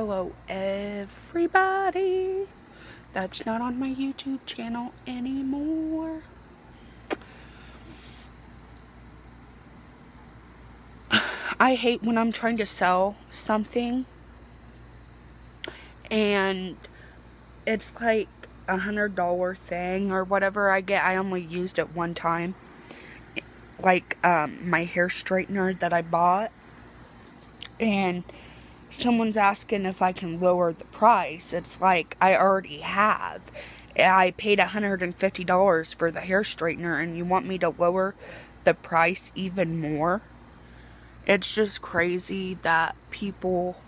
Hello, everybody. That's not on my YouTube channel anymore. I hate when I'm trying to sell something and it's like a hundred dollar thing or whatever I get. I only used it one time. Like um, my hair straightener that I bought. And someone's asking if I can lower the price. It's like I already have. I paid $150 for the hair straightener and you want me to lower the price even more? It's just crazy that people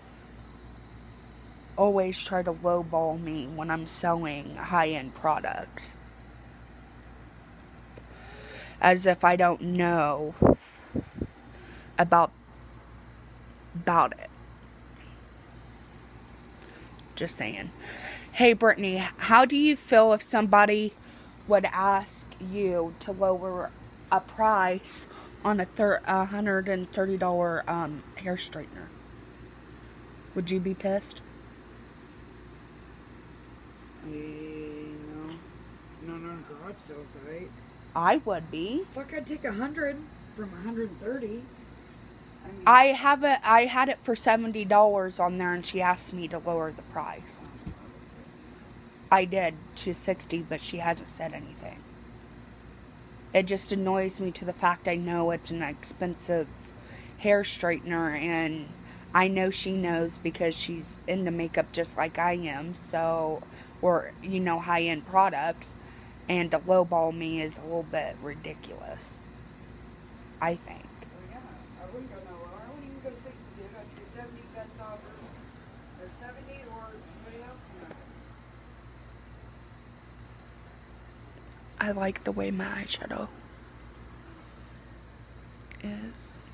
always try to lowball me when I'm selling high end products. As if I don't know about about it. Just saying. Hey Brittany, how do you feel if somebody would ask you to lower a price on a thir- $130 um, hair straightener? Would you be pissed? no. Not on sale site. I would be. Fuck, I'd take a hundred from a hundred and thirty. I have it. I had it for seventy dollars on there, and she asked me to lower the price. I did to sixty, but she hasn't said anything. It just annoys me to the fact I know it's an expensive hair straightener, and I know she knows because she's into makeup just like I am. So, or you know, high end products, and to lowball me is a little bit ridiculous. I think. Wouldn't go no lower. I wouldn't even go sixty. I'd say seventy best offer, or seventy, or somebody else can have it. I like the way my eyeshadow is.